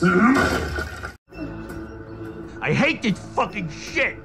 I hate this fucking shit!